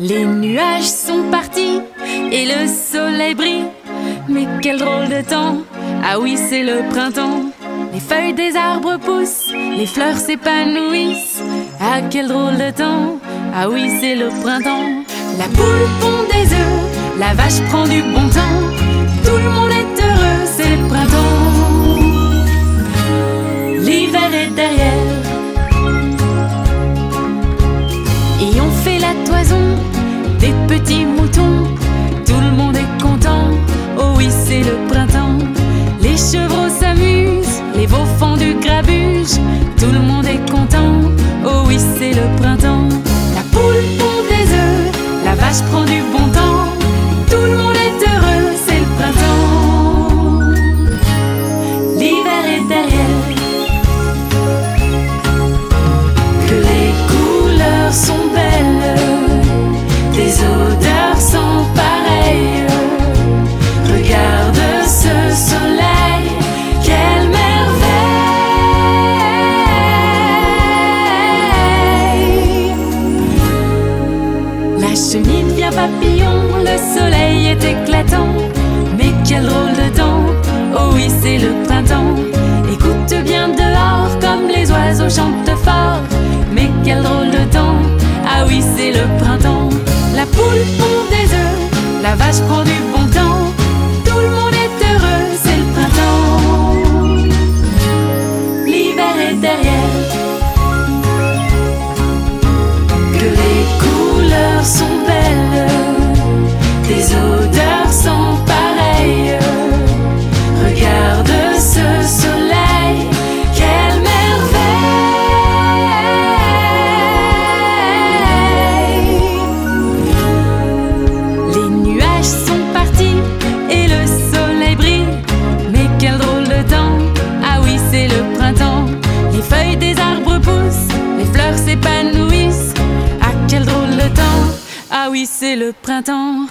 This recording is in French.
Les nuages sont partis et le soleil brille. Mais quel drôle de temps! Ah oui, c'est le printemps. Les feuilles des arbres poussent, les fleurs s'épanouissent. Ah, quel drôle de temps! Ah oui, c'est le printemps. La poule pond des œufs, la vache prend du bon Et on fait la toison des petits moutons. Tout le monde est content. Oh oui, c'est le printemps. Les chevreaux s'amusent, les veaux des odeurs sont pareilles. Regarde ce soleil, quelle merveille! La chenille devient papillon, le soleil est éclatant. Mais quel drôle de temps! Oh oui, c'est le printemps. Écoute bien dehors, comme les oiseaux chantent fort. Mais quel drôle de temps! Ah oui, c'est le printemps. Vache prend du bon temps. Tout le monde est heureux, c'est le printemps. L'hiver est derrière. Que les couleurs sont belles, des Ah oui, c'est le printemps.